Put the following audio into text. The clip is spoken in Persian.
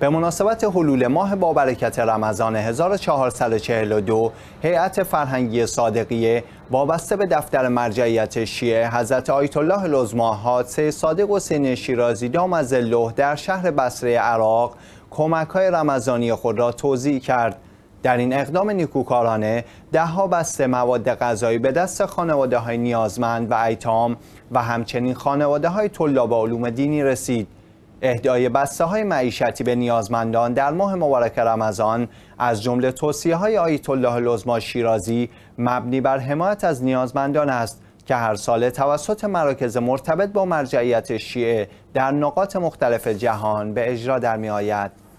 به مناسبت حلول ماه با برکت رمضان 1442 هیئت فرهنگی صادقیه وابسته به دفتر مرجعیت شیعه حضرت آیت الله العظما حادثه صادق حسین شیرازی دام از در شهر بصره عراق کمک های رمضانی خود را توضیح کرد. در این اقدام نیکوکارانه دهها بسته مواد غذایی به دست خانواده های نیازمند و ایتام و همچنین خانواده های طلاب علوم دینی رسید. اهدای بسته های معیشتی به نیازمندان در ماه مبارک رمضان از جمله توصیه های آیت الله العظما شیرازی مبنی بر حمایت از نیازمندان است که هر سال توسط مراکز مرتبط با مرجعیت شیعه در نقاط مختلف جهان به اجرا در می آید.